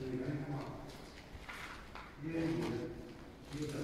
你们看到了一个女的